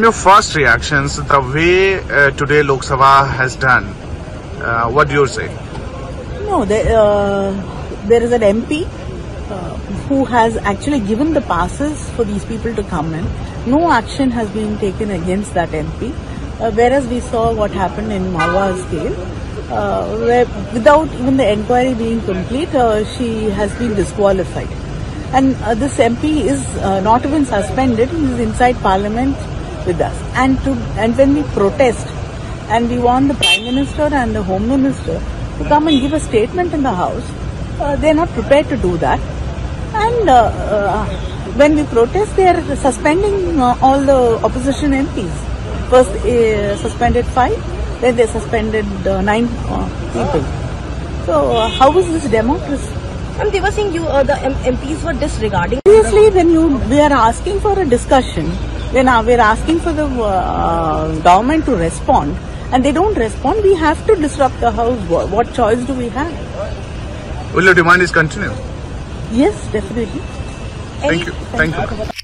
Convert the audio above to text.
Your first reactions, the way uh, today Lok Sabha has done, uh, what do you say? No, there, uh, there is an MP uh, who has actually given the passes for these people to come in. No action has been taken against that MP. Uh, whereas we saw what happened in Mahua's case, uh, where without even the inquiry being complete, she has been disqualified. And this MP is not even suspended; he is inside Parliament with us. And to and when we protest, and we want the Prime Minister and the Home Minister to come and give a statement in the House, uh, they are not prepared to do that. And uh, uh, when we protest, they are suspending uh, all the opposition MPs. First uh, suspended five, then they suspended uh, nine uh, people. So uh, how is this democracy? And they were saying you, uh, the M- MPs were disregarding. Obviously, when you we are asking for a discussion, when uh, we are asking for the uh, government to respond, and they don't respond, we have to disrupt the house. What, what choice do we have? Will your demand is continue? Yes, definitely. Thank you. Thank you.